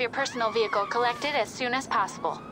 have your personal vehicle collected as soon as possible.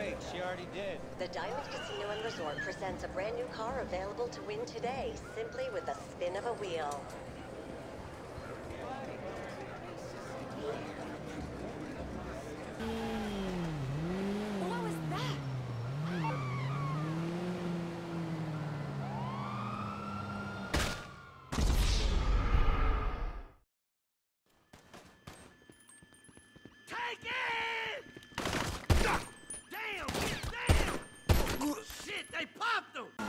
Wait, she already did. The Diamond Casino and Resort presents a brand new car available to win today, simply with a spin of a wheel. What was that? Take it! They popped him!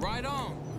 Right on.